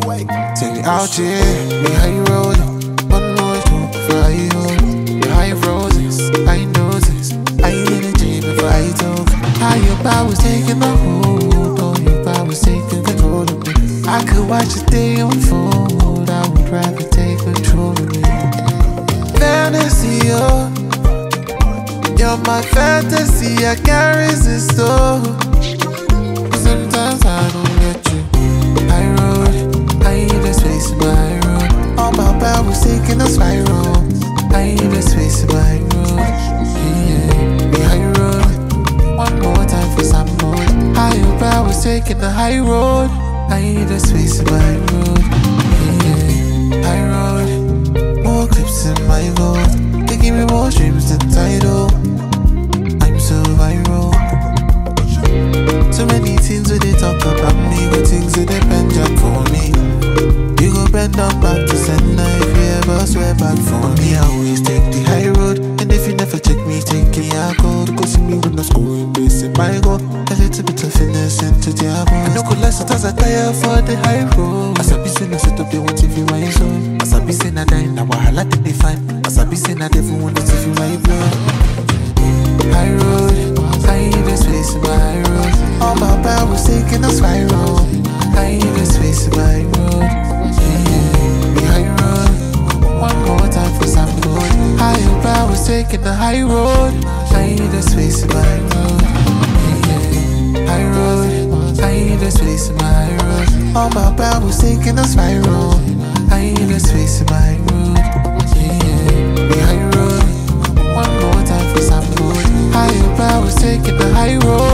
Take me out here, me high road. One more two before I hold. Me high roses, I know this. I dream before I talk. How your powers taking a hold, all your powers taking control of me. I could watch the day unfold. I would rather take control of me. Fantasy, oh. You're my fantasy, I can't resist, oh. Taking a spiral. I need a space in my road. Yeah, me high road. One more time for some more. Higher bad was taking the high road. I need a space in my road. Yeah, high road. More clips in my vote. They give me more streams than title. I'm so viral. So many things where they talk about me, but things where they bend up for me. You go bend down back to sender ever swear back for me. I always take the high road, and if you never check me, take me code. Go see me when I'm scoring base in my goal. A little bit of finesse into the album. I know could last sometimes I tire for the high road. As I be saying, I set up the one TV my zone. As I be saying, I die now, wahala then they find. As I be saying, I devil want to TV my blood. High road, I need taking the high road. I need a space in my road. Yeah, high road. I need a space in my road. All my was taking a spiral. I need a space in my road. Yeah, the high road. One more time for some good. Higher power was taking the high road.